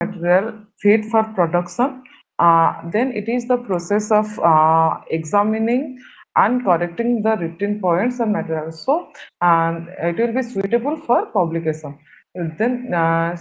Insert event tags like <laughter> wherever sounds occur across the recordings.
material fit for production, uh, then it is the process of uh, examining and correcting the written points and materials. So, and it will be suitable for publication. Then, uh,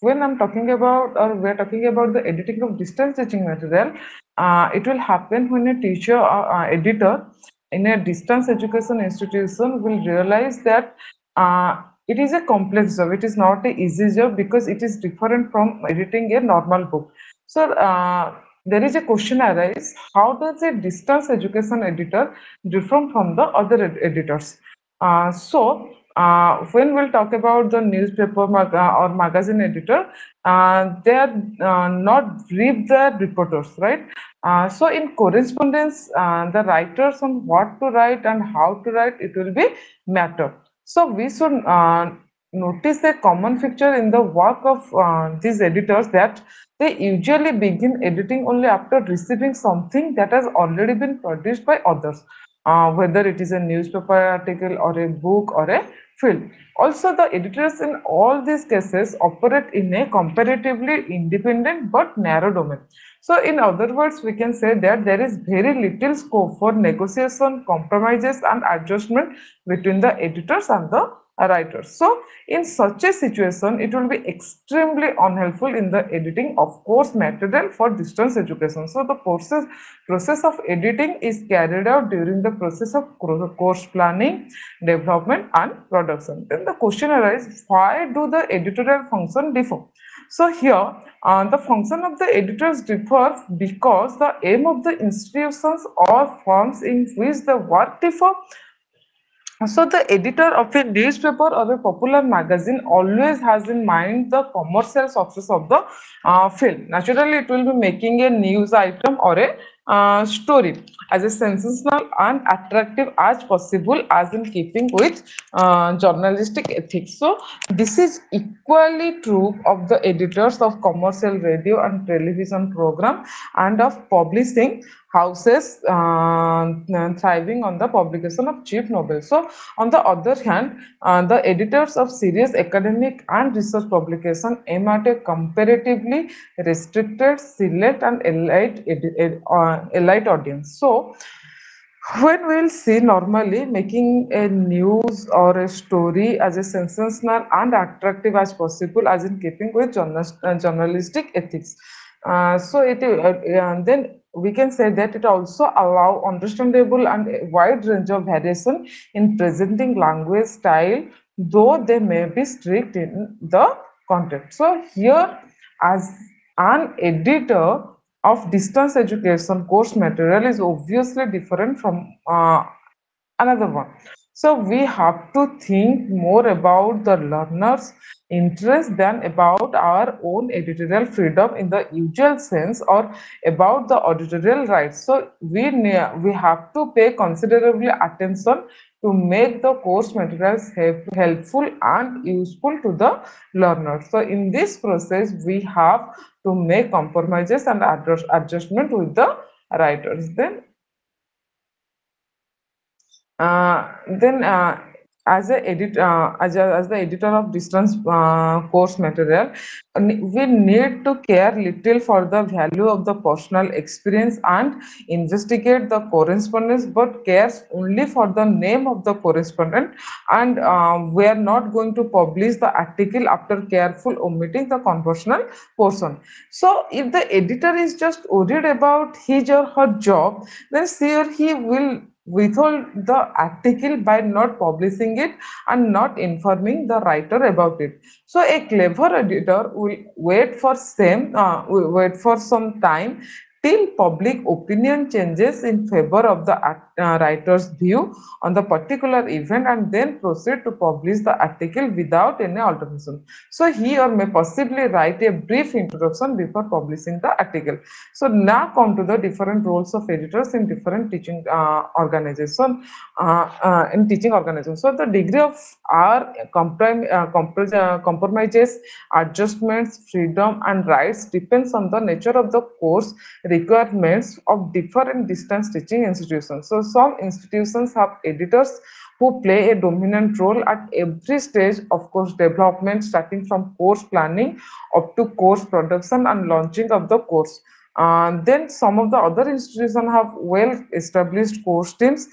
when I'm talking about or we're talking about the editing of distance teaching material, uh, it will happen when a teacher or uh, editor in a distance education institution will realize that uh, it is a complex job. It is not a easy job because it is different from editing a normal book. So uh, there is a question arise, how does a distance education editor different from the other ed editors? Uh, so uh, when we'll talk about the newspaper mag uh, or magazine editor, uh, they are uh, not brief the reporters, right? Uh, so in correspondence, uh, the writers on what to write and how to write, it will be matter. So we should notice a common feature in the work of these editors that they usually begin editing only after receiving something that has already been produced by others. Uh, whether it is a newspaper article or a book or a film. Also, the editors in all these cases operate in a comparatively independent but narrow domain. So, in other words, we can say that there is very little scope for negotiation, compromises and adjustment between the editors and the writers. So in such a situation, it will be extremely unhelpful in the editing of course material for distance education. So the process, process of editing is carried out during the process of course planning, development and production. Then the question arises, why do the editorial function differ? So here, uh, the function of the editors differs because the aim of the institutions or firms in which the work differ so the editor of a newspaper or a popular magazine always has in mind the commercial success of the uh, film. Naturally, it will be making a news item or a uh, story as a sensational and attractive as possible as in keeping with uh, journalistic ethics. So this is equally true of the editors of commercial radio and television program and of publishing houses uh, thriving on the publication of cheap novels. So, on the other hand, uh, the editors of serious academic and research publication aim at a comparatively restricted, select and elite, uh, elite audience. So, when we'll see normally making a news or a story as a sensational and attractive as possible as in keeping with uh, journalistic ethics. Uh, so it uh, then we can say that it also allow understandable and wide range of variation in presenting language style though they may be strict in the content. So here as an editor of distance education course material is obviously different from uh, another one. So we have to think more about the learner's interest than about our own editorial freedom in the usual sense or about the editorial rights. So we, we have to pay considerably attention to make the course materials help, helpful and useful to the learner. So in this process, we have to make compromises and adjust, adjustment with the writers. Then uh, then uh, as a edit uh, as, a, as the editor of distance uh, course material we need to care little for the value of the personal experience and investigate the correspondence but cares only for the name of the correspondent and uh, we are not going to publish the article after careful omitting the conversational portion. So if the editor is just worried about his or her job then she or he will withhold the article by not publishing it and not informing the writer about it. So a clever editor will wait for same uh, wait for some time till public opinion changes in favor of the uh, writer's view on the particular event and then proceed to publish the article without any alteration. So he or may possibly write a brief introduction before publishing the article. So now come to the different roles of editors in different teaching uh, organizations, uh, uh in teaching organizations. So the degree of our uh, compromises, adjustments, freedom and rights depends on the nature of the course requirements of different distance teaching institutions. So some institutions have editors who play a dominant role at every stage of course development, starting from course planning up to course production and launching of the course. Uh, then some of the other institutions have well established course teams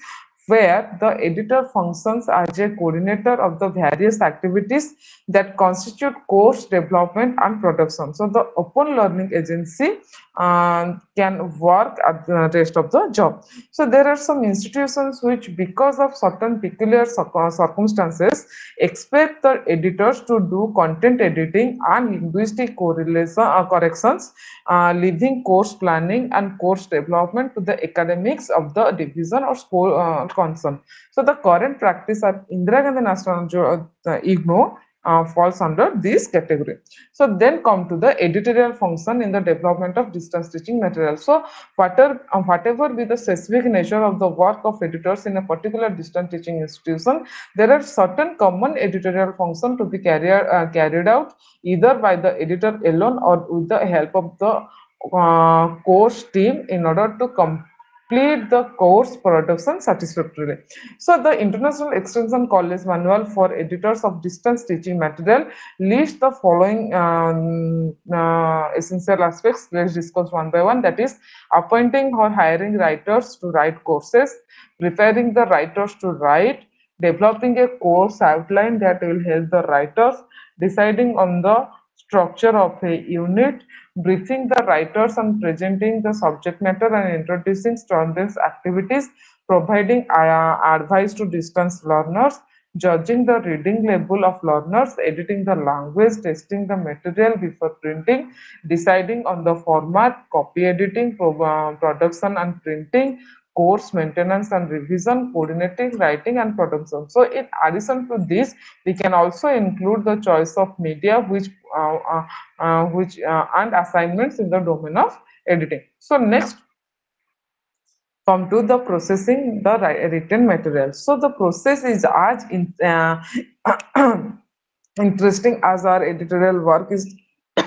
where the editor functions as a coordinator of the various activities that constitute course development and production. So the open learning agency can work at the rest of the job. So there are some institutions which because of certain peculiar circumstances expect the editors to do content editing and linguistic correlation uh, corrections, uh, leaving course planning and course development to the academics of the division or school uh, concern. So the current practice at Indira Gandhi National uh, IGNOU uh, falls under this category. So then come to the editorial function in the development of distance teaching material. So whatever, uh, whatever be the specific nature of the work of editors in a particular distance teaching institution, there are certain common editorial function to be carried, uh, carried out either by the editor alone or with the help of the uh, course team in order to complete complete the course production satisfactorily. So the International Extension College Manual for Editors of Distance Teaching Material lists the following um, uh, essential aspects. Let's discuss one by one. That is appointing or hiring writers to write courses, preparing the writers to write, developing a course outline that will help the writers, deciding on the structure of a unit, briefing the writers and presenting the subject matter and introducing students activities, providing uh, advice to distance learners, judging the reading level of learners, editing the language, testing the material before printing, deciding on the format, copy editing, uh, production and printing, course maintenance and revision, coordinating, writing and production. So in addition to this, we can also include the choice of media which Uh, uh, uh, which and assignments in the domain of editing. So next come to the processing the written material. So the process is as in, uh, <coughs> interesting as our editorial work is <coughs>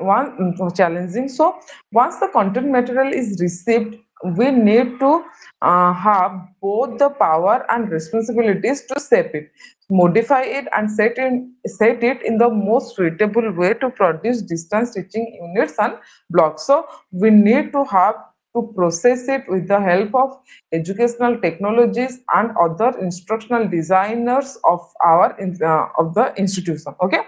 one challenging. So once the content material is received we need to uh, have both the power and responsibilities to shape it modify it and set in set it in the most suitable way to produce distance teaching units and blocks. So we need to have to process it with the help of educational technologies and other instructional designers of our uh, of the institution. Okay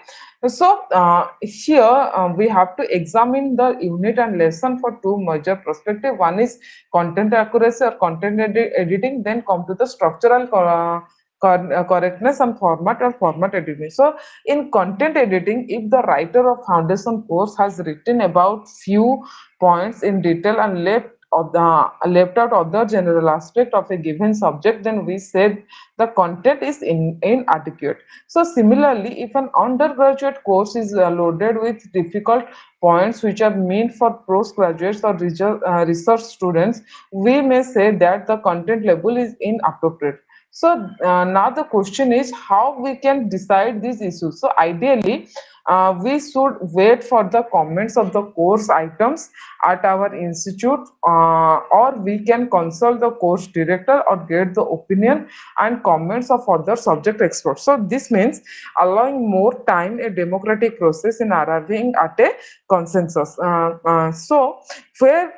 so uh, here uh, we have to examine the unit and lesson for two major perspective one is content accuracy or content edi editing then come to the structural uh, uh, correctness and format or format editing. So in content editing, if the writer of foundation course has written about few points in detail and left of the left out other general aspect of a given subject then we said the content is in, inadequate so similarly if an undergraduate course is uh, loaded with difficult points which are meant for postgraduates or uh, research students we may say that the content level is inappropriate so uh, now the question is how we can decide these issues. So ideally, uh, we should wait for the comments of the course items at our institute uh, or we can consult the course director or get the opinion and comments of other subject experts. So this means allowing more time a democratic process in arriving at a consensus. Uh, uh, so where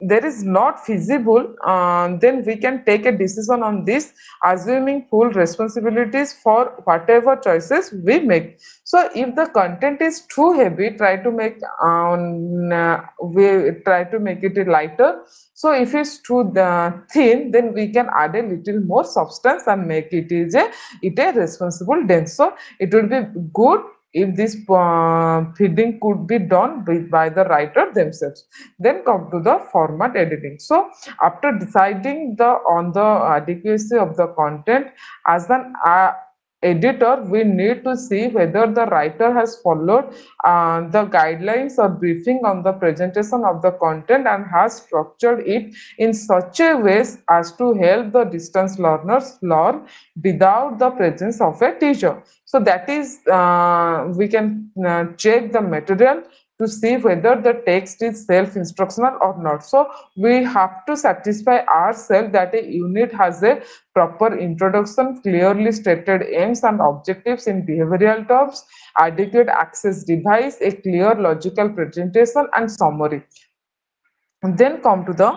there is not feasible, uh, then we can take a decision on this, assuming full responsibilities for whatever choices we make. So if the content is too heavy, try to make um, uh, we try to make it lighter. So if it's too uh, thin, then we can add a little more substance and make it is a it a responsible dense. So it will be good if this uh, feeding could be done by the writer themselves then come to the format editing. So after deciding the on the adequacy of the content as an uh, editor, we need to see whether the writer has followed uh, the guidelines or briefing on the presentation of the content and has structured it in such a way as to help the distance learners learn without the presence of a teacher. So that is, uh, we can uh, check the material to see whether the text is self-instructional or not. So we have to satisfy ourselves that a unit has a proper introduction, clearly stated aims and objectives in behavioral terms, adequate access device, a clear logical presentation and summary. Then come to the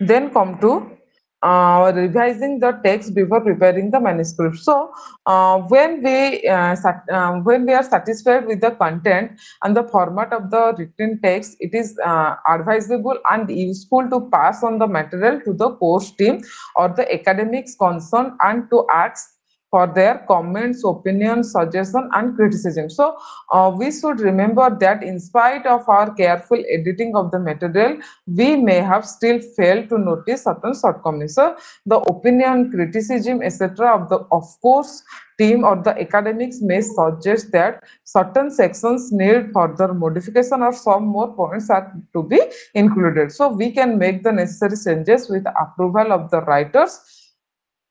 then come to uh, revising the text before preparing the manuscript. So uh, when we uh, um, when we are satisfied with the content and the format of the written text, it is uh, advisable and useful to pass on the material to the course team or the academics concerned and to ask for their comments, opinions, suggestion, and criticism. So uh, we should remember that in spite of our careful editing of the material, we may have still failed to notice certain shortcomings. So the opinion, criticism, etc. of the of course team or the academics may suggest that certain sections need further modification or some more points are to be included. So we can make the necessary changes with approval of the writers.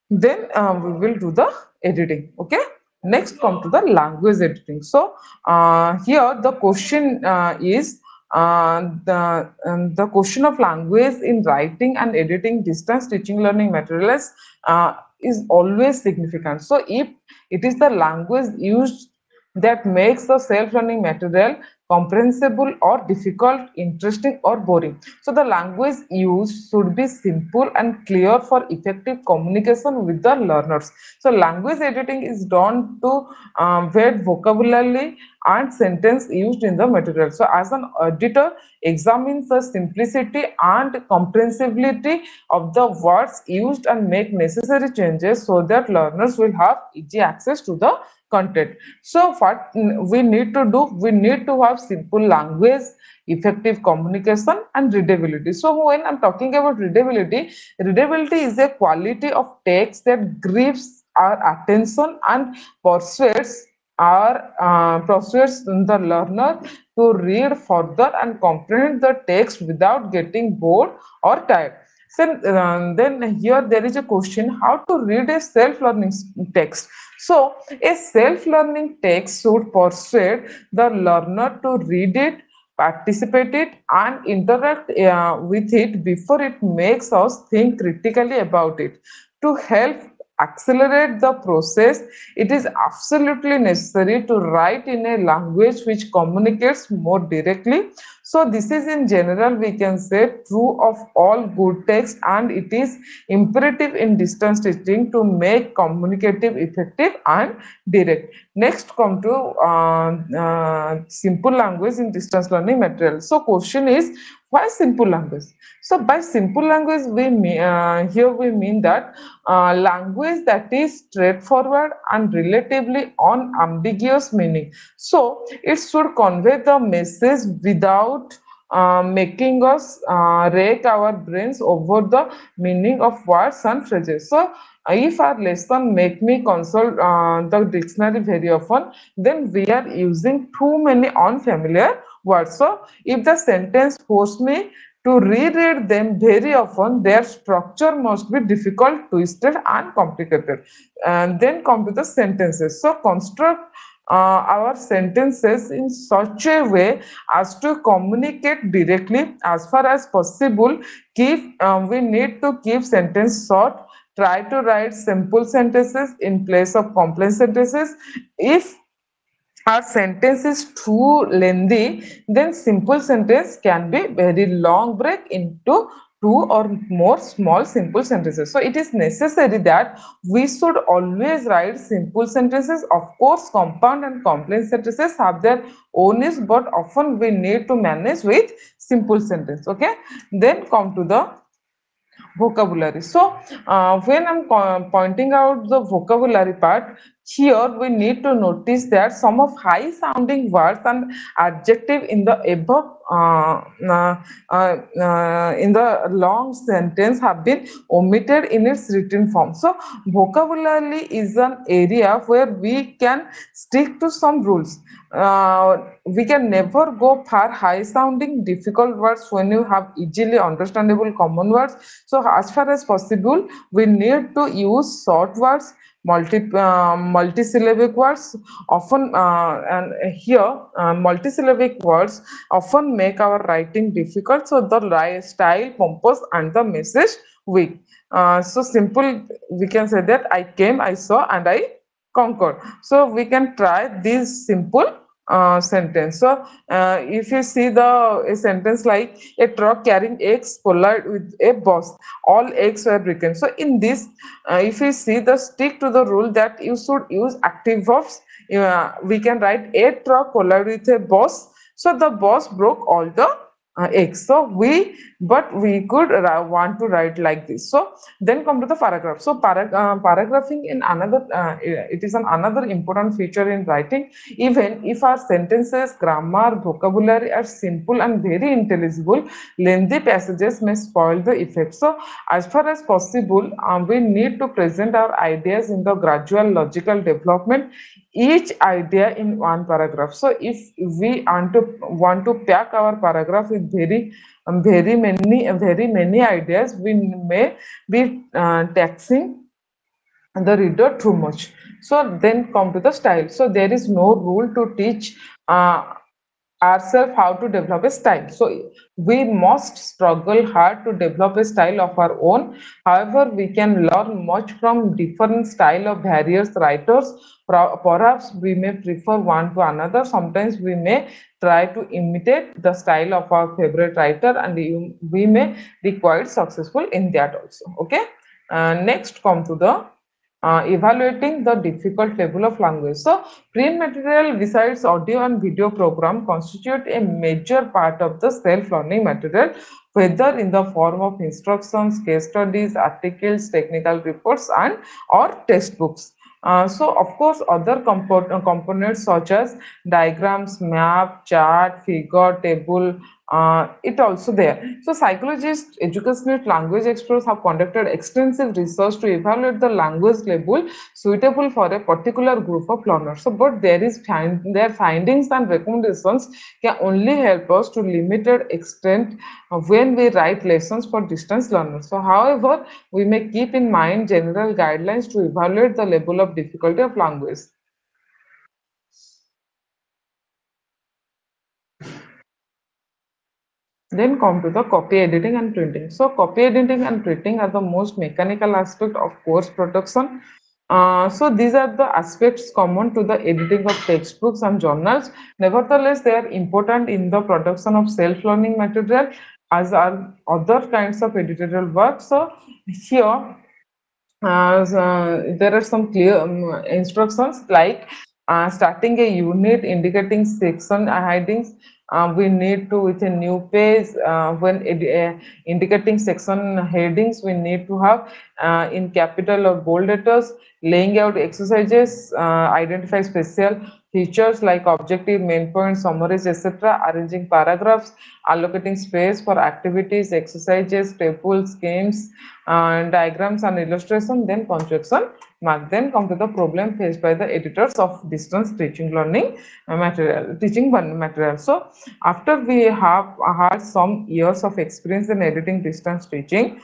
Then uh, we will do the editing okay? Next come to the language editing. So uh, here the question uh, is uh, the um, the question of language in writing and editing distance teaching learning materials uh, is always significant. So if it is the language used that makes the self-learning material comprehensible or difficult, interesting or boring. So the language used should be simple and clear for effective communication with the learners. So language editing is done to um, vet vocabulary and sentence used in the material. So as an editor examines the simplicity and comprehensibility of the words used and make necessary changes so that learners will have easy access to the content. So what we need to do, we need to have simple language, effective communication and readability. So when I'm talking about readability, readability is a quality of text that grabs our attention and persuades our uh, persuades the learner to read further and comprehend the text without getting bored or tired. So, uh, then here there is a question how to read a self-learning text. So a self-learning text should persuade the learner to read it, participate it and interact uh, with it before it makes us think critically about it. To help accelerate the process, it is absolutely necessary to write in a language which communicates more directly. So this is in general we can say true of all good text and it is imperative in distance teaching to make communicative effective and direct. Next come to uh, uh, simple language in distance learning material. So question is why simple language? So by simple language, we mean, uh, here we mean that uh, language that is straightforward and relatively unambiguous meaning. So it should convey the message without uh, making us uh, rake our brains over the meaning of words and phrases. So if our lesson make me consult uh, the dictionary very often, then we are using too many unfamiliar words. So if the sentence force me to reread them very often, their structure must be difficult, twisted and complicated. And then come to the sentences. So construct uh, our sentences in such a way as to communicate directly as far as possible. Keep, um, we need to keep sentence short. Try to write simple sentences in place of complex sentences. If our sentence is too lengthy, then simple sentence can be very long break into two or more small simple sentences. So it is necessary that we should always write simple sentences. Of course, compound and complex sentences have their own use, but often we need to manage with simple sentence. Okay. Then come to the vocabulary. So uh, when I'm pointing out the vocabulary part, here we need to notice that some of high sounding words and adjective in the above uh, uh, in the long sentence have been omitted in its written form. So vocabulary is an area where we can stick to some rules. Uh, we can never go far high sounding difficult words when you have easily understandable common words. So as far as possible, we need to use short words multi uh, multisyllabic words often uh, and here uh, multisyllabic words often make our writing difficult. So the style pompous and the message weak. Uh, so simple we can say that i came i saw and i conquered. So we can try this simple sentence. So uh, if you see the a sentence like a truck carrying eggs collide with a bus, all eggs were broken. So in this, uh, if you see the stick to the rule that you should use active verbs, uh, we can write a truck collide with a bus. So the bus broke all the uh, x. So we but we could want to write like this. So then come to the paragraph. So para uh, paragraphing in another uh, it is an another important feature in writing. Even if our sentences grammar vocabulary are simple and very intelligible lengthy passages may spoil the effect. So as far as possible um, we need to present our ideas in the gradual logical development each idea in one paragraph. So if we want to want to pack our paragraph with very um, very many very many ideas we may be uh, taxing the reader too much. So then come to the style. So there is no rule to teach uh, ourselves how to develop a style. So we must struggle hard to develop a style of our own. However, we can learn much from different style of various writers. Perhaps we may prefer one to another. Sometimes we may try to imitate the style of our favorite writer and we may be quite successful in that also. Okay. Uh, next come to the uh, evaluating the difficult level of language. So, print material besides audio and video program constitute a major part of the self-learning material, whether in the form of instructions, case studies, articles, technical reports, and or textbooks. Uh, so, of course, other compo components such as diagrams, map, chart, figure, table, uh, it also there. So psychologists, educational language experts have conducted extensive research to evaluate the language level suitable for a particular group of learners. So, but there is find, their findings and recommendations can only help us to limited extent when we write lessons for distance learners. So, however, we may keep in mind general guidelines to evaluate the level of difficulty of language. Then come to the copy editing and printing. So copy editing and printing are the most mechanical aspect of course production. Uh, so these are the aspects common to the editing of textbooks and journals. Nevertheless, they are important in the production of self-learning material as are other kinds of editorial work. So here, uh, there are some clear um, instructions like uh, starting a unit indicating section headings uh, we need to with a new page uh, when uh, indicating section headings we need to have uh, in capital or bold letters laying out exercises uh, identify special features like objective main points summaries etc arranging paragraphs allocating space for activities exercises tables games and diagrams and illustration then punctuation mark then come to the problem faced by the editors of distance teaching learning material teaching material. So after we have had some years of experience in editing distance teaching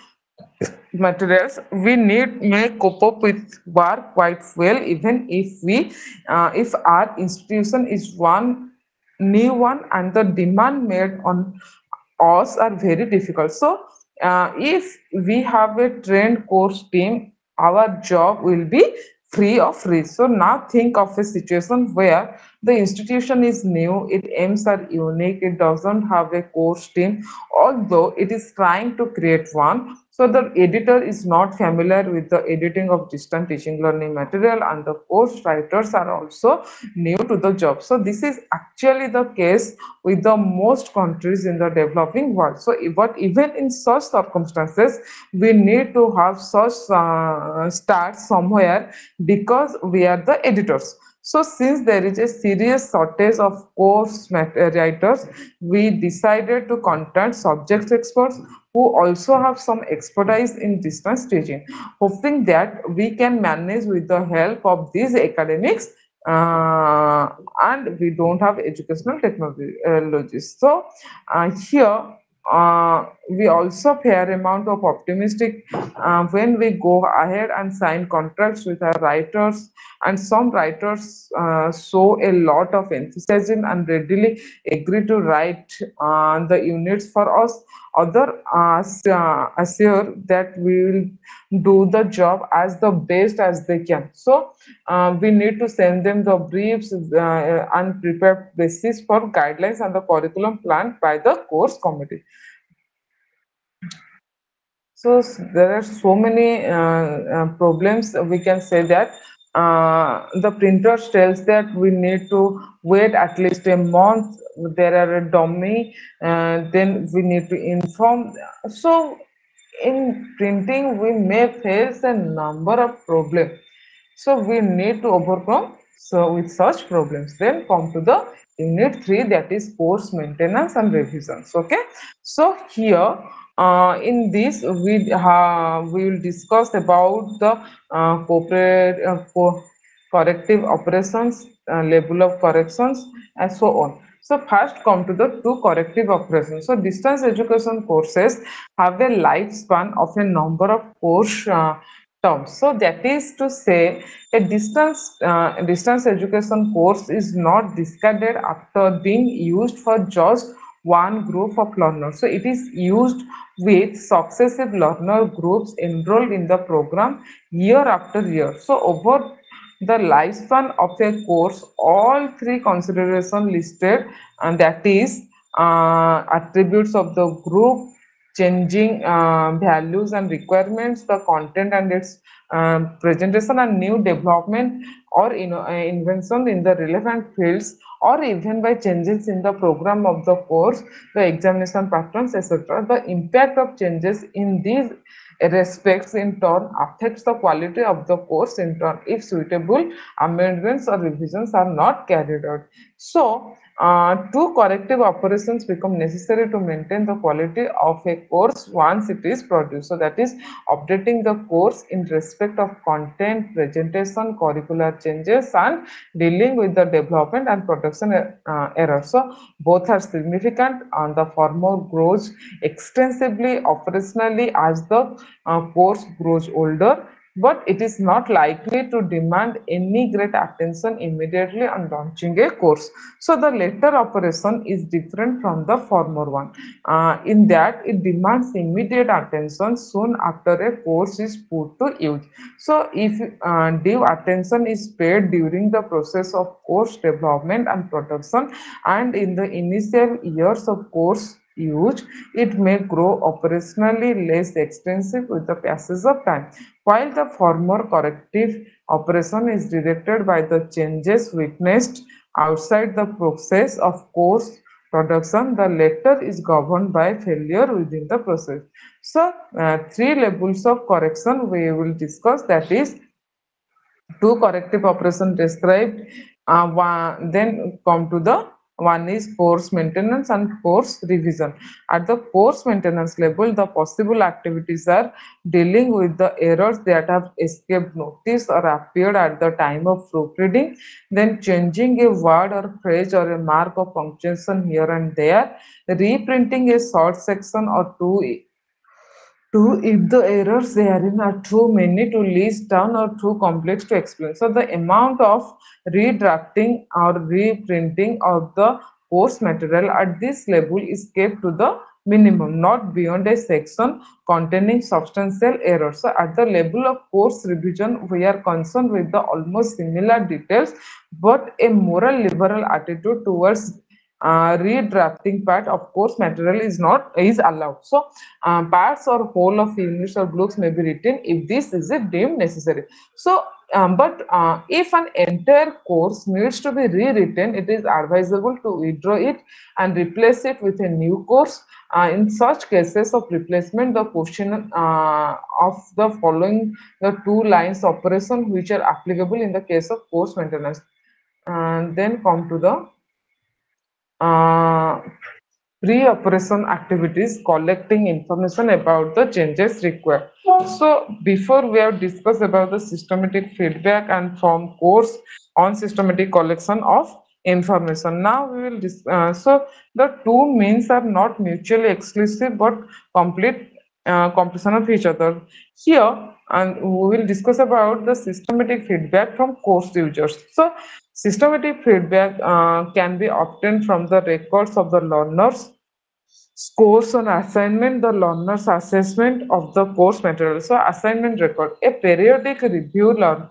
materials we need may cope up with work quite well even if we uh, if our institution is one new one and the demand made on us are very difficult. So uh, if we have a trained course team our job will be free of risk so now think of a situation where the institution is new, its aims are unique, it doesn't have a course team, although it is trying to create one. So the editor is not familiar with the editing of distant teaching learning material and the course writers are also new to the job. So this is actually the case with the most countries in the developing world. So but even in such circumstances, we need to have such uh, start somewhere because we are the editors. So since there is a serious shortage of course writers, we decided to contact subject experts who also have some expertise in distance teaching, hoping that we can manage with the help of these academics uh, and we don't have educational technologies. So uh, here uh, we also fair amount of optimistic uh, when we go ahead and sign contracts with our writers. And some writers uh, show a lot of enthusiasm and readily agree to write uh, the units for us. Other uh, assure that we will do the job as the best as they can. So uh, we need to send them the briefs and prepare basis for guidelines and the curriculum planned by the course committee so there are so many uh, uh, problems we can say that uh, the printer tells that we need to wait at least a month there are a dummy uh, then we need to inform. So in printing we may face a number of problems. So we need to overcome so with such problems. Then come to the unit 3 that is course maintenance and revisions okay? So here uh, in this we uh, we will discuss about the uh, corporate uh, co corrective operations uh, level of corrections and so on. So first come to the two corrective operations. So distance education courses have a lifespan of a number of course uh, terms. So that is to say a distance distance education course is not discarded after being used for just one group of learners. So it is used with successive learner groups enrolled in the program year after year. So over the lifespan of a course, all three considerations listed and that is uh, attributes of the group, changing uh, values and requirements, the content and its uh, presentation and new development or know, uh, invention in the relevant fields or even by changes in the program of the course, the examination patterns, etc. The impact of changes in these respects in turn affects the quality of the course in turn if suitable amendments or revisions are not carried out. So, uh, two corrective operations become necessary to maintain the quality of a course once it is produced. So that is updating the course in respect of content, presentation, curricular changes and dealing with the development and production uh, errors. So both are significant and the former grows extensively operationally as the uh, course grows older but it is not likely to demand any great attention immediately on launching a course. So the latter operation is different from the former one uh, in that it demands immediate attention soon after a course is put to use. So if uh, due attention is paid during the process of course development and production and in the initial years of course use, it may grow operationally less extensive with the passage of time. While the former corrective operation is directed by the changes witnessed outside the process of course production, the latter is governed by failure within the process. So, uh, three levels of correction we will discuss that is two corrective operation described, uh, one, then come to the one is course maintenance and course revision. At the course maintenance level, the possible activities are dealing with the errors that have escaped notice or appeared at the time of proofreading, then changing a word or phrase or a mark of punctuation here and there, reprinting a short section or two Two, if the errors therein are too many to list down or too complex to explain. So the amount of redrafting or reprinting of the course material at this level is kept to the minimum, not beyond a section containing substantial errors. So at the level of course revision, we are concerned with the almost similar details, but a moral liberal attitude towards uh, redrafting part of course material is not is allowed. So uh, parts or whole of units or blocks may be written if this is deemed necessary. So um, but uh, if an entire course needs to be rewritten it is advisable to withdraw it and replace it with a new course. Uh, in such cases of replacement the question uh, of the following the two lines operation which are applicable in the case of course maintenance. And then come to the uh, pre-operation activities collecting information about the changes required. So before we have discussed about the systematic feedback and from course on systematic collection of information. Now we will, uh, so the two means are not mutually exclusive but complete uh, completion of each other. Here, and we will discuss about the systematic feedback from course users. So, systematic feedback uh, can be obtained from the records of the learners, scores on assignment, the learner's assessment of the course material. So, assignment record, a periodic review learn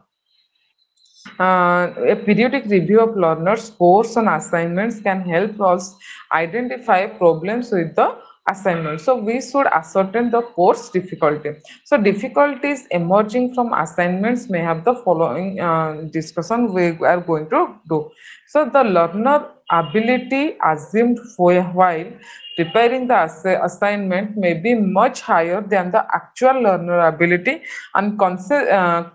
uh, a periodic review of learners' scores and assignments can help us identify problems with the assignment. So we should ascertain the course difficulty. So difficulties emerging from assignments may have the following uh, discussion we are going to do. So the learner ability assumed for a while preparing the ass assignment may be much higher than the actual learner ability and uh,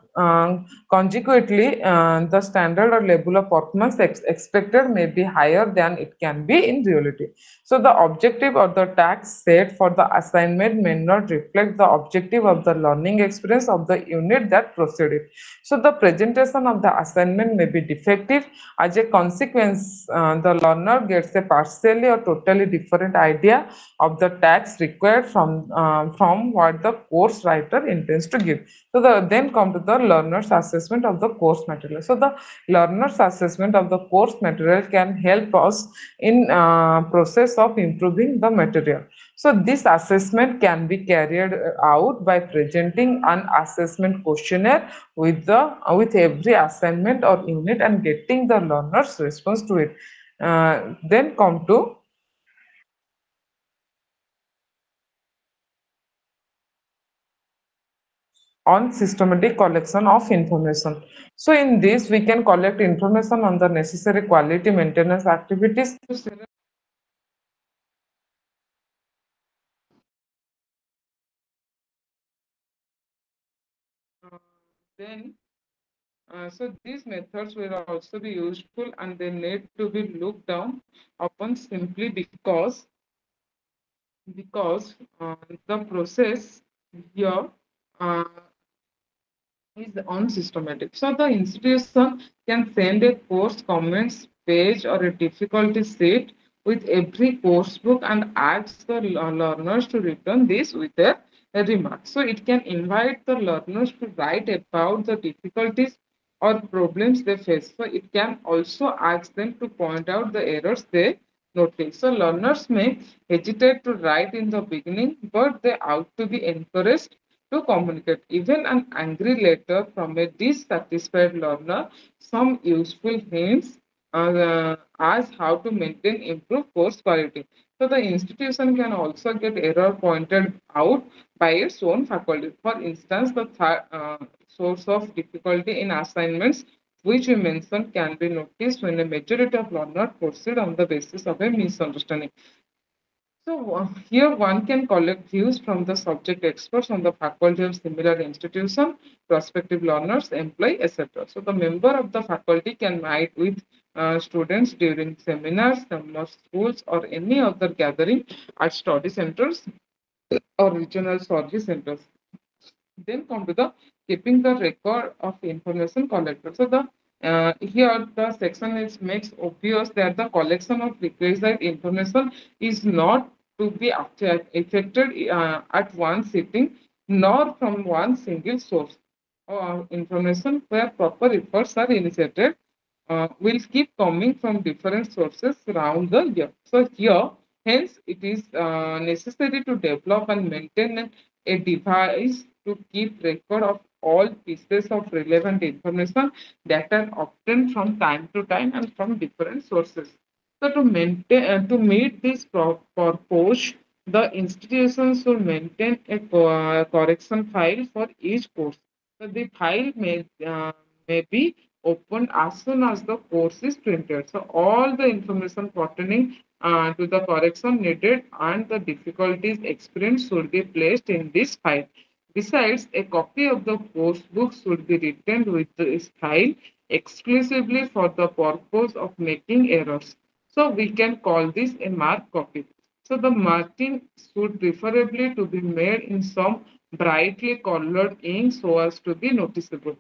consequently, uh, the standard or level of performance ex expected may be higher than it can be in reality. So the objective or the task set for the assignment may not reflect the objective of the learning experience of the unit that proceeded. So the presentation of the assignment may be defective. As a consequence, uh, the learner gets a partially or totally different idea of the task required from, uh, from what the course writer intends to give. So the, then come to the learner's assessment of the course material. So the learner's assessment of the course material can help us in uh, process of improving the material. So this assessment can be carried out by presenting an assessment questionnaire with the with every assignment or unit and getting the learner's response to it. Uh, then come to on systematic collection of information. So in this, we can collect information on the necessary quality maintenance activities. then, uh, so these methods will also be useful and they need to be looked down upon simply because because uh, the process here uh, is unsystematic. So the institution can send a course comments page or a difficulty sheet with every course book and ask the learners to return this with their remarks. So it can invite the learners to write about the difficulties or problems they face. So it can also ask them to point out the errors they notice. So learners may hesitate to write in the beginning, but they ought to be encouraged to communicate. Even an angry letter from a dissatisfied learner, some useful hints uh, as how to maintain improved course quality. So the institution can also get error pointed out by its own faculty. For instance, the uh, source of difficulty in assignments which we mentioned can be noticed when a majority of learners proceed on the basis of a misunderstanding. So here one can collect views from the subject experts on the faculty of similar institution, prospective learners, employee, etc. So the member of the faculty can meet with uh, students during seminars, summer schools, or any other gathering at study centers or regional service centers. Then come to the keeping the record of information collected. So the uh, here the section is makes obvious that the collection of requisite information is not to be affected uh, at one sitting nor from one single source of information where proper efforts are initiated uh, will keep coming from different sources around the year. So here, hence, it is uh, necessary to develop and maintain a device to keep record of all pieces of relevant information that are obtained from time to time and from different sources. So to maintain uh, to meet this purpose, the institution should maintain a co correction file for each course. So the file may uh, may be opened as soon as the course is printed. So all the information pertaining uh, to the correction needed and the difficulties experienced should be placed in this file. Besides, a copy of the course book should be retained with this file exclusively for the purpose of making errors. So we can call this a mark copy. So the marking should preferably to be made in some brightly colored ink so as to be noticeable.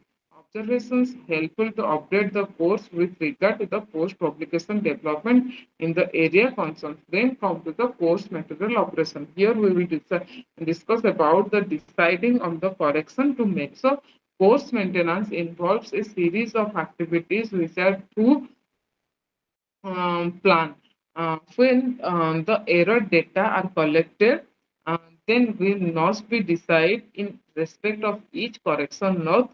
observations helpful to update the course with regard to the post-publication development in the area concerned. Then come to the course material operation. Here we will discuss about the deciding on the correction to make. So course maintenance involves a series of activities which are to um, plan. Uh, when um, the error data are collected, uh, then we must be decide in respect of each correction note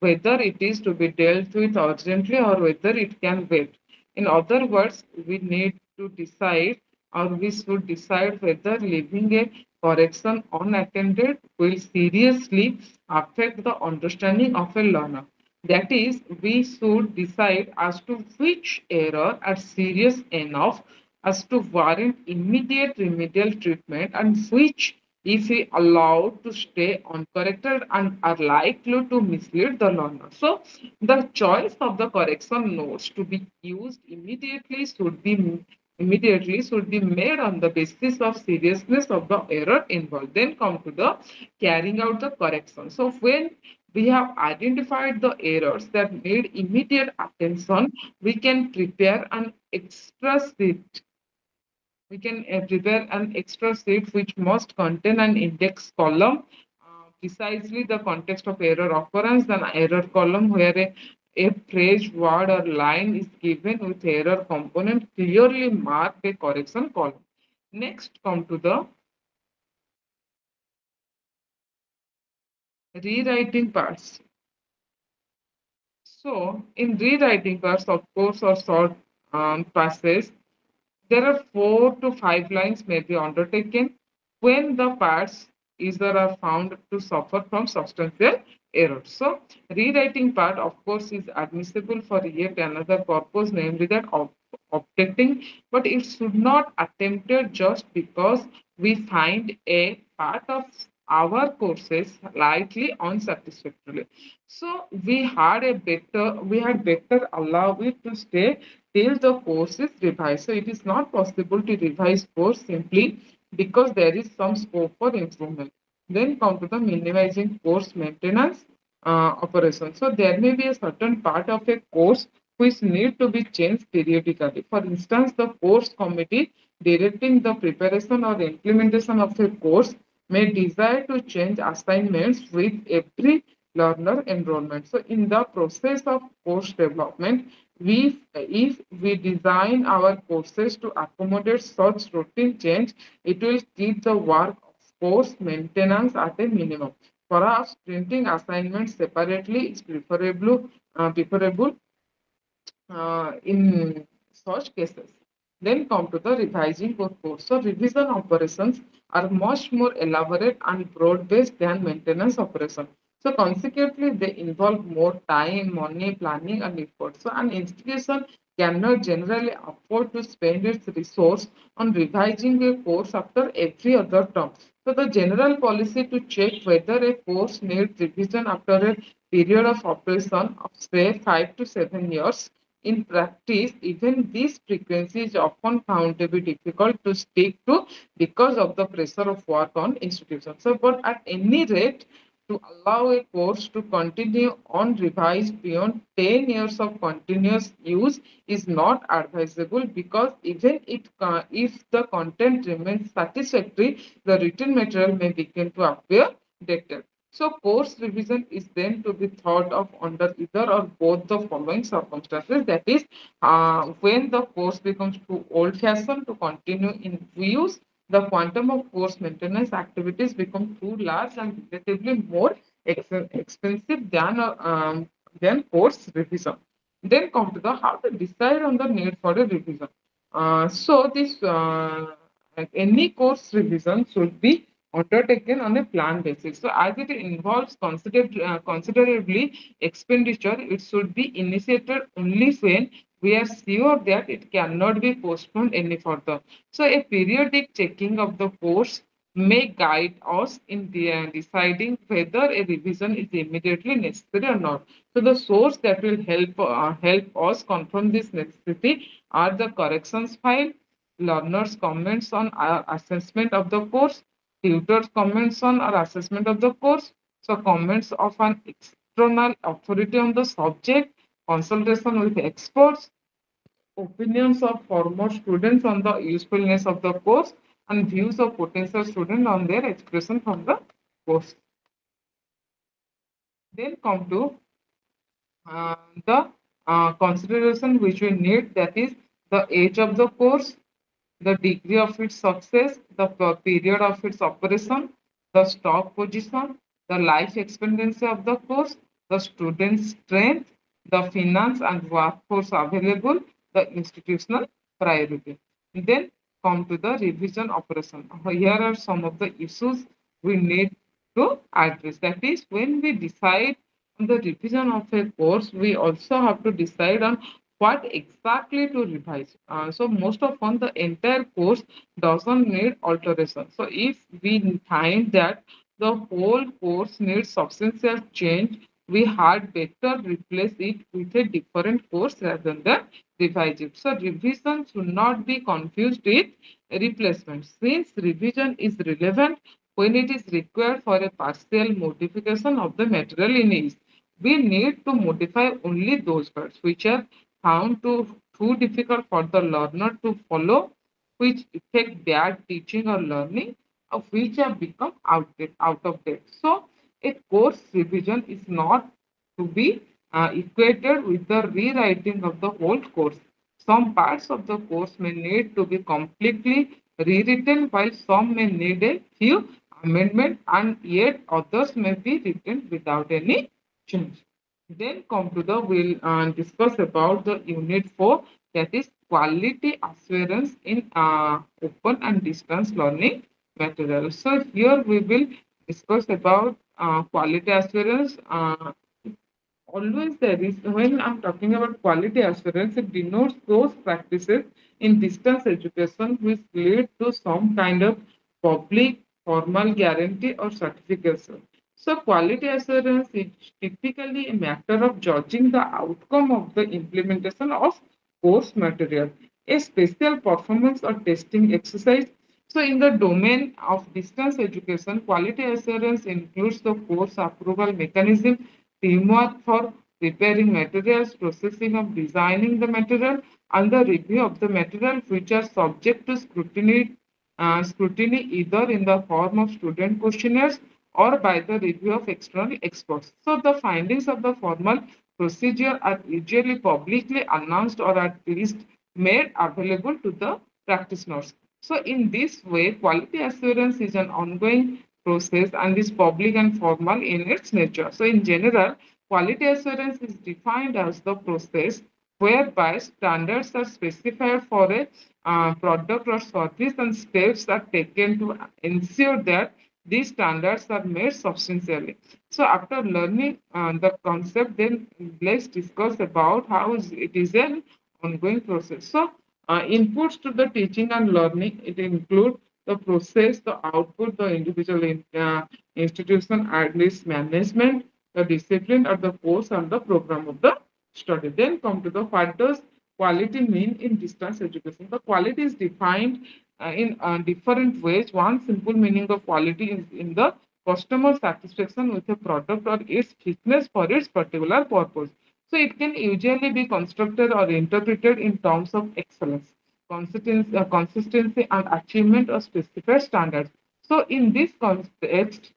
whether it is to be dealt with urgently or whether it can wait. In other words, we need to decide or we should decide whether leaving a correction unattended will seriously affect the understanding of a learner. That is, we should decide as to which error are serious enough as to warrant immediate remedial treatment and which if we allowed to stay uncorrected and are likely to mislead the learner. So the choice of the correction notes to be used immediately should be immediately should be made on the basis of seriousness of the error involved. Then come to the carrying out the correction. So when we have identified the errors that need immediate attention, we can prepare an extra sheet. We can uh, prepare an extra sheet which must contain an index column, uh, precisely the context of error occurrence, then error column where a, a phrase, word or line is given with error component clearly mark a correction column. Next come to the rewriting parts. So in rewriting parts, of course, or short um, passes, there are four to five lines may be undertaken when the parts either are found to suffer from substantial error. So rewriting part, of course, is admissible for yet another purpose, namely that of objecting, but it should not attempted just because we find a part of our courses slightly unsatisfactorily. So we had a better, we had better allow it to stay till the course is revised. So it is not possible to revise course simply because there is some scope for improvement. Then come to the minimizing course maintenance uh, operation. So there may be a certain part of a course which need to be changed periodically. For instance, the course committee directing the preparation or implementation of a course may desire to change assignments with every learner enrollment. So in the process of course development, we, if we design our courses to accommodate such routine change, it will keep the work of course maintenance at a minimum. For us, printing assignments separately is preferable, uh, preferable uh, in such cases. Then come to the revising course. So revision operations are much more elaborate and broad-based than maintenance operations. So consequently, they involve more time, money, planning, and effort. So an institution cannot generally afford to spend its resource on revising a course after every other term. So the general policy to check whether a course needs revision after a period of operation of say five to seven years. In practice, even this frequency is often found to be difficult to stick to because of the pressure of work on institutions. So, but at any rate, to allow a course to continue on revised beyond 10 years of continuous use is not advisable because even it, uh, if the content remains satisfactory, the written material may begin to appear dated. So course revision is then to be thought of under either or both the following circumstances. That is, uh, when the course becomes too old-fashioned to continue in use, the quantum of course maintenance activities become too large and relatively more ex expensive than, um, than course revision. Then come to the how to decide on the need for a revision. Uh, so this uh, any course revision should be undertaken on a plan basis. So as it involves consider, uh, considerably expenditure, it should be initiated only when we are sure that it cannot be postponed any further. So a periodic checking of the course may guide us in the, uh, deciding whether a revision is immediately necessary or not. So the source that will help uh, help us confirm this necessity are the corrections file, learners' comments on our assessment of the course, tutors' comments on our assessment of the course, so comments of an external authority on the subject, consultation with experts, opinions of former students on the usefulness of the course, and views of potential students on their expression from the course. Then come to uh, the uh, consideration which we need that is the age of the course, the degree of its success, the period of its operation, the stock position, the life expectancy of the course, the student strength, the finance and workforce available, the institutional priority. Then come to the revision operation. Here are some of the issues we need to address. That is, when we decide on the revision of a course, we also have to decide on what exactly to revise. Uh, so most often the entire course doesn't need alteration. So if we find that the whole course needs substantial change, we had better replace it with a different course rather than revise it. So revision should not be confused with replacement. Since revision is relevant when it is required for a partial modification of the material in use, we need to modify only those parts which are found to too difficult for the learner to follow, which affect bad teaching or learning, of which have become outdated, out of date. So a course revision is not to be uh, equated with the rewriting of the whole course. Some parts of the course may need to be completely rewritten while some may need a few amendments and yet others may be written without any change. Then come to the, we'll uh, discuss about the unit 4 that is quality assurance in uh, open and distance learning material. So here we will discuss about uh, quality assurance. Uh, always there is, when I'm talking about quality assurance, it denotes those practices in distance education which lead to some kind of public formal guarantee or certification. So quality assurance is typically a matter of judging the outcome of the implementation of course material, a special performance or testing exercise. So in the domain of distance education, quality assurance includes the course approval mechanism, teamwork for preparing materials, processing of designing the material, and the review of the material which are subject to scrutiny, uh, scrutiny either in the form of student questionnaires or by the review of external experts. So the findings of the formal procedure are usually publicly announced or at least made available to the practitioners. So in this way, quality assurance is an ongoing process and is public and formal in its nature. So in general, quality assurance is defined as the process whereby standards are specified for a uh, product or service and steps are taken to ensure that these standards are made substantially. So after learning uh, the concept, then let's discuss about how it is an ongoing process. So uh, inputs to the teaching and learning, it includes the process, the output, the individual in, uh, institution, at least management, the discipline or the course and the program of the study. Then come to the does quality mean in distance education? The quality is defined in uh, different ways. One simple meaning of quality is in the customer satisfaction with a product or its fitness for its particular purpose. So it can usually be constructed or interpreted in terms of excellence, consistency, uh, consistency and achievement of specified standards. So in this context,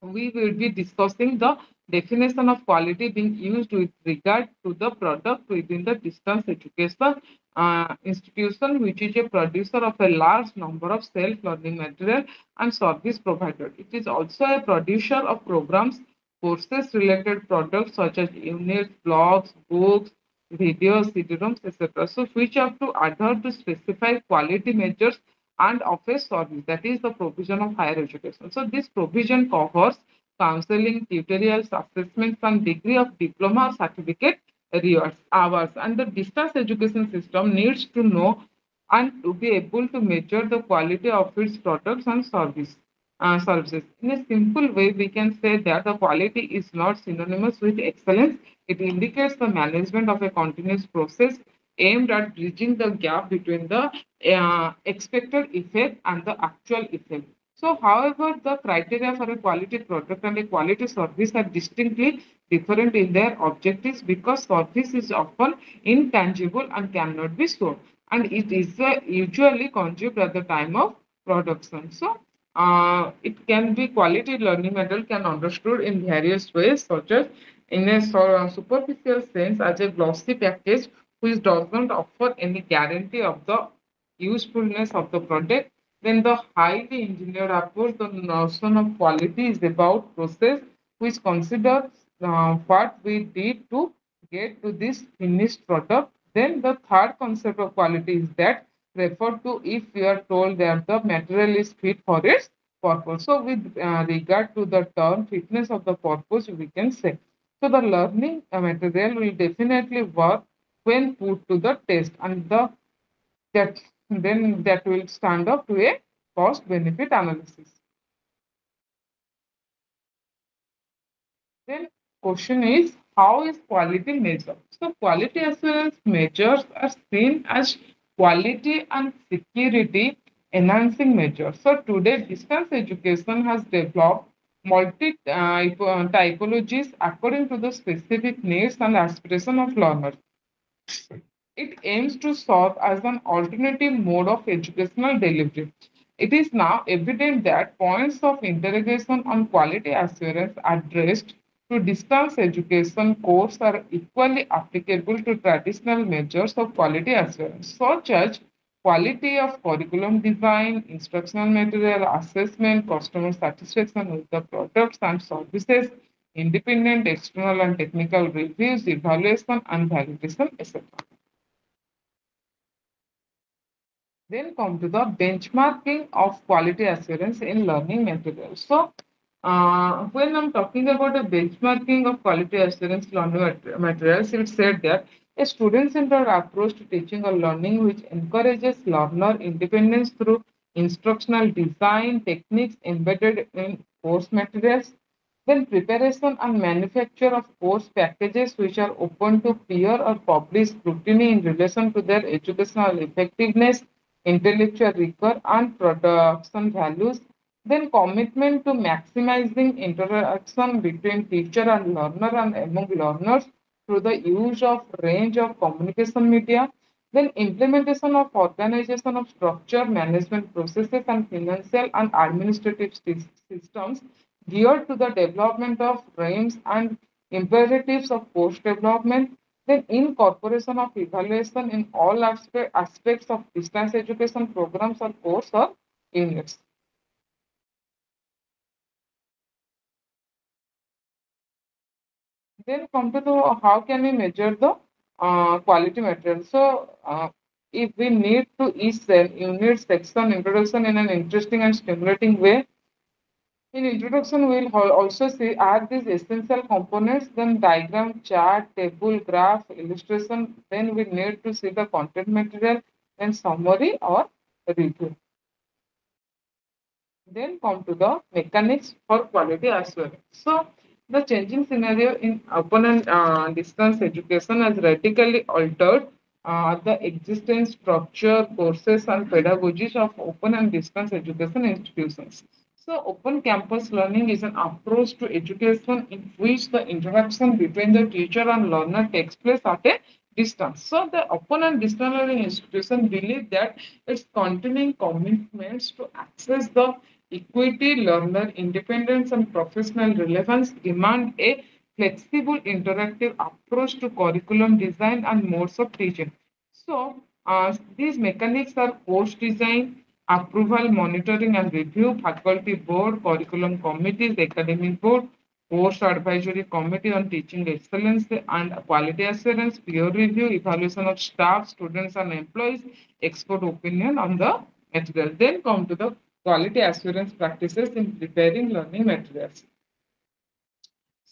we will be discussing the definition of quality being used with regard to the product within the distance education uh, institution, which is a producer of a large number of self-learning material and service provider. It is also a producer of programs courses related products such as units, blocks, books, videos, CD-ROMs, etc. So which have to adhere to specified quality measures and of a service, that is the provision of higher education. So this provision covers counseling, tutorials, assessments, and degree of diploma or certificate rewards, hours. And the distance education system needs to know and to be able to measure the quality of its products and service uh, services. In a simple way, we can say that the quality is not synonymous with excellence. It indicates the management of a continuous process aimed at bridging the gap between the uh, expected effect and the actual effect. So, however, the criteria for a quality product and a quality service are distinctly different in their objectives because service is often intangible and cannot be sold. And it is uh, usually consumed at the time of production. So, uh, it can be quality learning material can understood in various ways, such as in a superficial sense as a glossy package which does not offer any guarantee of the usefulness of the product. Then the highly engineered approach, the notion of quality is about process which considers uh, what we did to get to this finished product. Then the third concept of quality is that referred to if we are told that the material is fit for its purpose. So with uh, regard to the term fitness of the purpose, we can say. So the learning uh, material will definitely work when put to the test and the that then that will stand up to a cost benefit analysis. Then question is how is quality measured? So quality assurance measures are seen as quality and security enhancing measures. So today distance education has developed multi uh, typologies according to the specific needs and aspiration of learners. It aims to serve as an alternative mode of educational delivery. It is now evident that points of interrogation on quality assurance addressed to distance education course are equally applicable to traditional measures of quality assurance, such as quality of curriculum design, instructional material assessment, customer satisfaction with the products and services, independent external and technical reviews, evaluation and validation, etc. Then come to the benchmarking of quality assurance in learning materials. So uh, when I'm talking about the benchmarking of quality assurance learning materials, it said that a student-centered approach to teaching or learning which encourages learner independence through instructional design techniques embedded in course materials, then preparation and manufacture of course packages which are open to peer or public scrutiny in relation to their educational effectiveness, intellectual rigor, and production values, then commitment to maximizing interaction between teacher and learner and among learners through the use of range of communication media, then implementation of organization of structure, management processes, and financial and administrative systems geared to the development of aims and imperatives of post development, then incorporation of evaluation in all aspects of distance education programs or course or units. Then come to the how can we measure the uh, quality material. So uh, if we need to each unit section introduction in an interesting and stimulating way. In introduction, we'll also see add these essential components, then diagram, chart, table, graph, illustration. Then we need to see the content material, then summary or review. Then come to the mechanics for quality as well. So the changing scenario in open and uh, distance education has radically altered uh, the existing structure, courses, and pedagogies of open and distance education institutions. So, open campus learning is an approach to education in which the interaction between the teacher and learner takes place at a distance. So, the open and distance learning institution believe that its continuing commitments to access the equity, learner independence, and professional relevance demand a flexible interactive approach to curriculum design and modes of teaching. So, uh, these mechanics are course design, approval, monitoring and review, faculty board, curriculum committees, academic board, course advisory committee on teaching excellence and quality assurance, peer review, evaluation of staff, students and employees, expert opinion on the material. Then come to the quality assurance practices in preparing learning materials.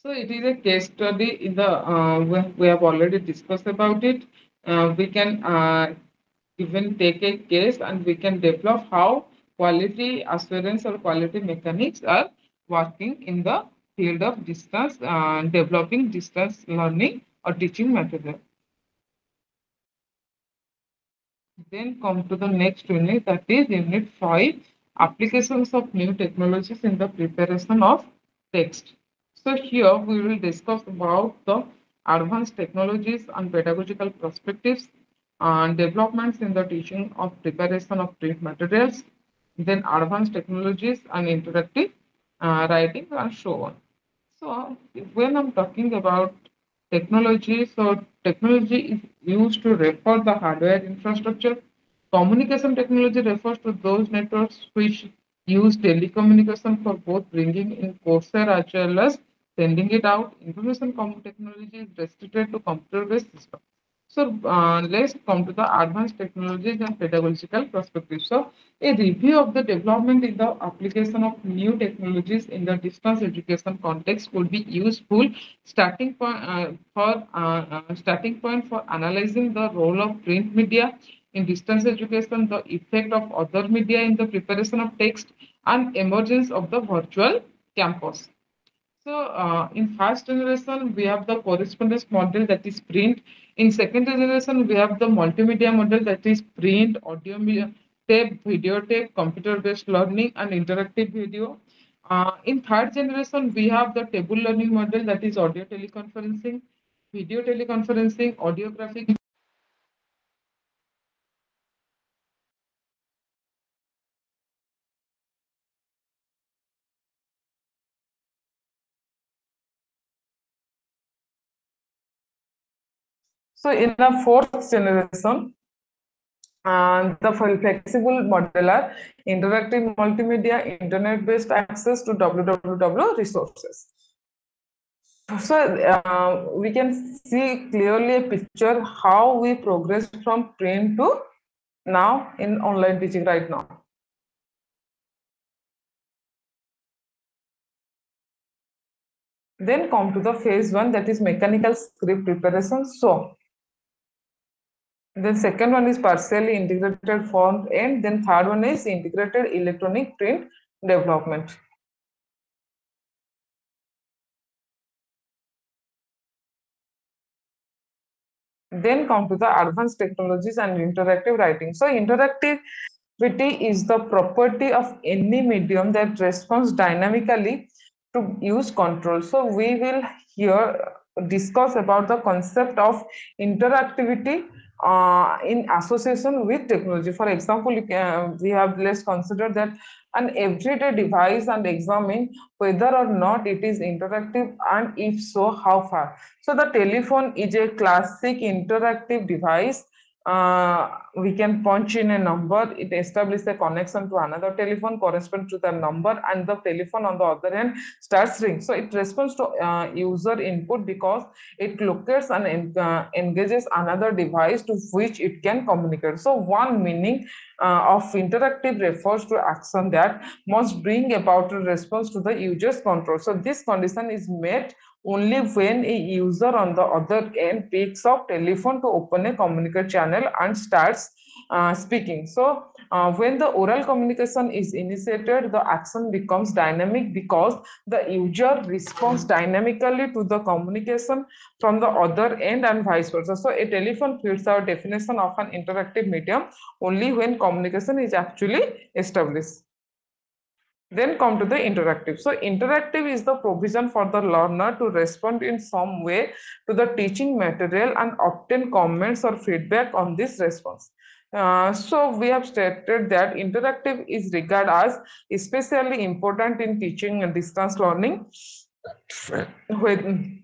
So it is a case study in the, uh, we have already discussed about it. Uh, we can uh, even take a case and we can develop how quality assurance or quality mechanics are working in the field of distance, uh, developing distance learning or teaching material. Then come to the next unit that is unit 5 applications of new technologies in the preparation of text. So here we will discuss about the advanced technologies and pedagogical perspectives and developments in the teaching of preparation of print materials, then advanced technologies and interactive uh, writing and so on. So when I'm talking about technology, so technology is used to refer the hardware infrastructure. Communication technology refers to those networks which use telecommunication for both bringing in courses as well as sending it out. Information technology is restricted to computer-based systems. So uh, let's come to the advanced technologies and pedagogical perspective. So a review of the development in the application of new technologies in the distance education context would be useful starting point uh, for uh, uh, starting point for analyzing the role of print media in distance education, the effect of other media in the preparation of text, and emergence of the virtual campus. So uh, in first generation, we have the correspondence model that is print. In second generation, we have the multimedia model that is print, audio tape, video tape, computer-based learning, and interactive video. Uh, in third generation, we have the telelearning model that is audio teleconferencing, video teleconferencing, audiographic So in the fourth generation, and the flexible modular interactive multimedia internet-based access to www resources. So uh, we can see clearly a picture how we progress from print to now in online teaching right now. Then come to the phase one that is mechanical script preparation. So then second one is partially integrated front end. Then third one is integrated electronic print development. Then come to the advanced technologies and interactive writing. So interactivity is the property of any medium that responds dynamically to use control. So we will here discuss about the concept of interactivity uh, in association with technology. For example, can, we have let's consider that an everyday device and examine whether or not it is interactive and if so, how far. So the telephone is a classic interactive device uh, we can punch in a number, it establishes a connection to another telephone correspond to the number and the telephone on the other end starts ringing. So it responds to uh, user input because it locates and uh, engages another device to which it can communicate. So one meaning uh, of interactive refers to action that must bring about a response to the user's control. So this condition is met only when a user on the other end picks up telephone to open a communication channel and starts uh, speaking. So uh, when the oral communication is initiated, the action becomes dynamic because the user responds dynamically to the communication from the other end and vice versa. So a telephone fits our definition of an interactive medium only when communication is actually established. Then come to the interactive. So interactive is the provision for the learner to respond in some way to the teaching material and obtain comments or feedback on this response. Uh, so we have stated that interactive is regarded as especially important in teaching and distance learning when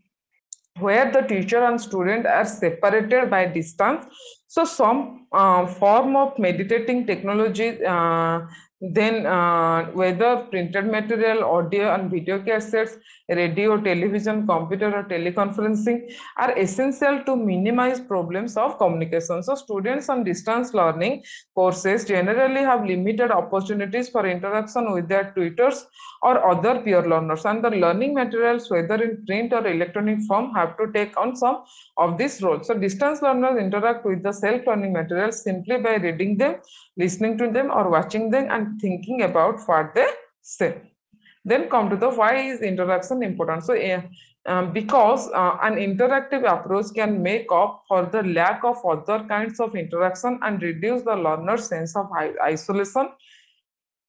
where the teacher and student are separated by distance so some uh, form of meditating technology uh, then uh, whether printed material, audio and video cassettes, radio, television, computer or teleconferencing are essential to minimize problems of communication. So students on distance learning courses generally have limited opportunities for interaction with their tutors or other peer learners and the learning materials whether in print or electronic form have to take on some of these roles. So distance learners interact with the self-learning materials simply by reading them, listening to them or watching them and thinking about for the say. Then come to the why is interaction important. So uh, um, because uh, an interactive approach can make up for the lack of other kinds of interaction and reduce the learner's sense of isolation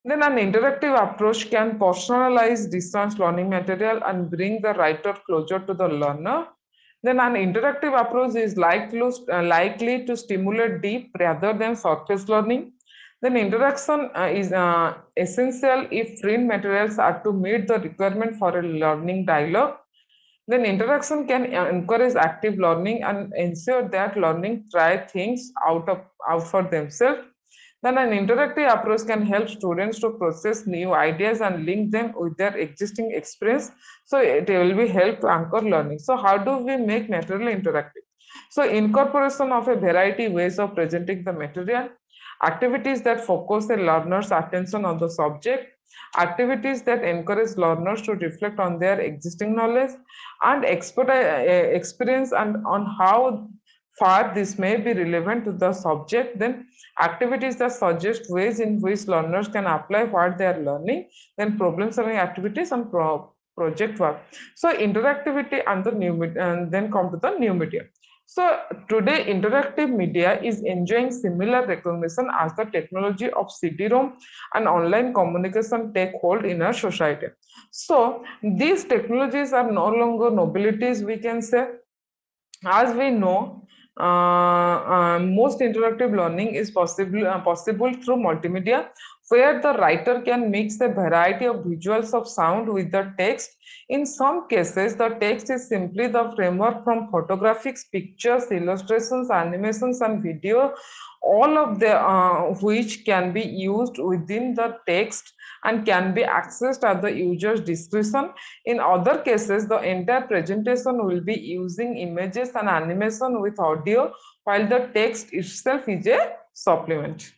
Then an interactive approach can personalize distance learning material and bring the writer closer to the learner. Then an interactive approach is likely, uh, likely to stimulate deep rather than surface learning. Then interaction uh, is uh, essential if print materials are to meet the requirement for a learning dialogue. Then interaction can uh, encourage active learning and ensure that learning try things out of out for themselves. Then an interactive approach can help students to process new ideas and link them with their existing experience. So it will be help to anchor learning. So how do we make material interactive? So incorporation of a variety ways of presenting the material, activities that focus the learner's attention on the subject, activities that encourage learners to reflect on their existing knowledge and expert, uh, experience and on how far this may be relevant to the subject, then activities that suggest ways in which learners can apply what they are learning, then problem solving activities and pro project work. So interactivity and the new and then come to the new media. So today interactive media is enjoying similar recognition as the technology of CD-ROM and online communication take hold in our society. So these technologies are no longer nobilities we can say. As we know, uh, uh, most interactive learning is possible uh, possible through multimedia where the writer can mix a variety of visuals of sound with the text. In some cases, the text is simply the framework from photographics, pictures, illustrations, animations, and video, all of the uh, which can be used within the text and can be accessed at the user's discretion. In other cases, the entire presentation will be using images and animation with audio, while the text itself is a supplement.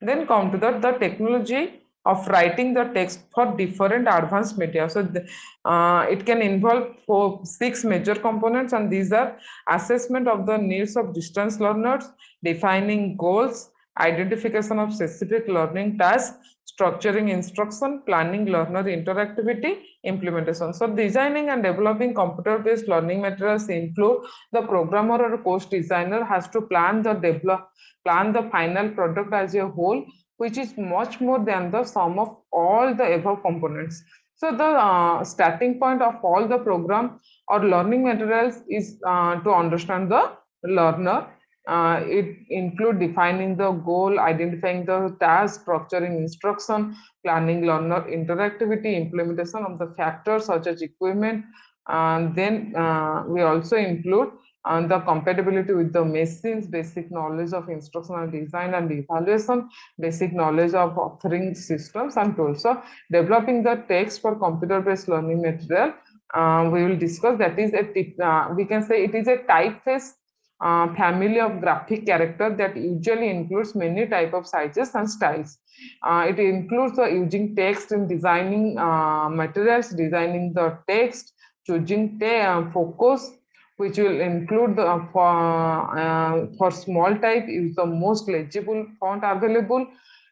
Then come to the, the technology of writing the text for different advanced media. So the, uh, it can involve four, six major components and these are assessment of the needs of distance learners, defining goals, identification of specific learning tasks, structuring instruction, planning learner interactivity, implementation. So designing and developing computer-based learning materials include the programmer or course designer has to plan the develop plan the final product as a whole, which is much more than the sum of all the above components. So the uh, starting point of all the program or learning materials is uh, to understand the learner. Uh, it include defining the goal, identifying the task, structuring instruction, planning learner interactivity, implementation of the factors such as equipment. And then uh, we also include and the compatibility with the machines, basic knowledge of instructional design and evaluation, basic knowledge of authoring systems and tools. So developing the text for computer-based learning material, uh, we will discuss that is a, uh, we can say it is a typeface uh, family of graphic character that usually includes many type of sizes and styles. Uh, it includes the using text in designing uh, materials, designing the text, choosing the uh, focus, which will include the uh, for, uh, for small type is the most legible font available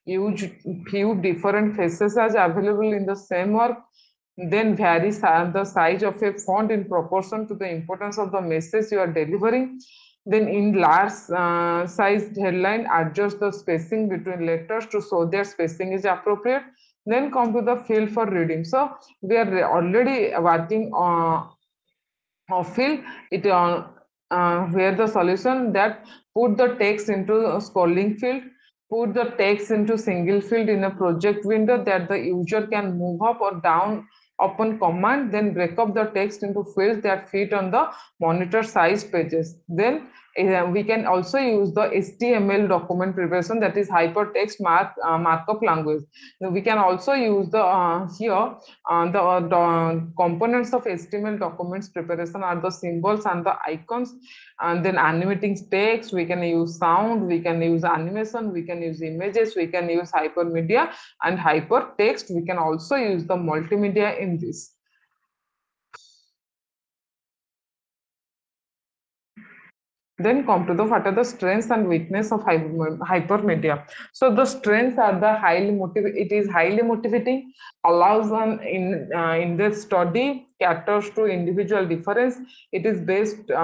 use few different faces as available in the same work then vary the size of a font in proportion to the importance of the message you are delivering then in large uh, sized headline adjust the spacing between letters to show their spacing is appropriate. Then come to the field for reading. So we are already working on of fill. It uh, uh, where the solution that put the text into a scrolling field put the text into single field in a project window that the user can move up or down upon command then break up the text into fields that fit on the monitor size pages. Then we can also use the HTML document preparation that is hypertext mark, uh, markup language. We can also use the uh, here uh, the, uh, the, components of HTML documents preparation are the symbols and the icons. And then animating text we can use sound we can use animation we can use images we can use hypermedia and hypertext. We can also use the multimedia in this Then come to the what are the strengths and weakness of hypermedia. So the strengths are the highly motiv it is highly motivating, allows an in uh, in the study, caters to individual difference. It is based uh,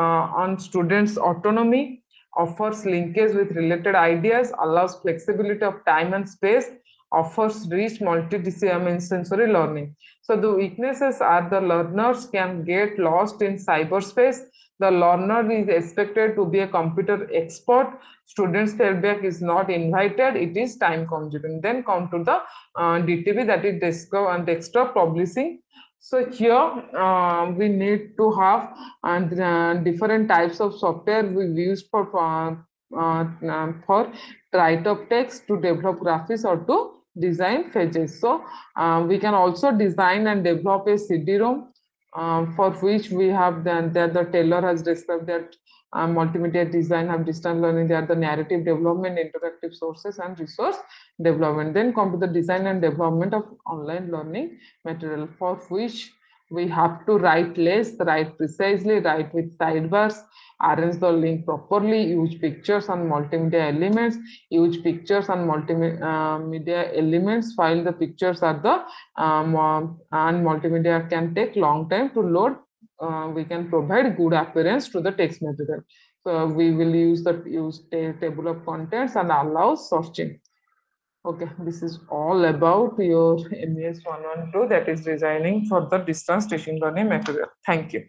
on students' autonomy, offers linkage with related ideas, allows flexibility of time and space, offers rich multi-sensory learning. So the weaknesses are the learners can get lost in cyberspace. The learner is expected to be a computer expert. Students feedback is not invited. It is time consuming. Then come to the uh, that is desktop and desktop publishing. So here uh, we need to have uh, different types of software we use for uh, uh, for write up text to develop graphics or to design pages. So uh, we can also design and develop a CD-ROM uh, for which we have then that the Taylor has described that uh, multimedia design have distance learning they are the narrative development interactive sources and resource development. Then come to the design and development of online learning material for which we have to write less write precisely write with sidebars arrange the link properly, use pictures and multimedia elements, use pictures and multimedia uh, elements while the pictures are the um, uh, and multimedia can take long time to load. Uh, we can provide good appearance to the text material. So we will use the use table of contents and allow searching. Okay, this is all about your MES 112 that is designing for the distance teaching learning material. Thank you.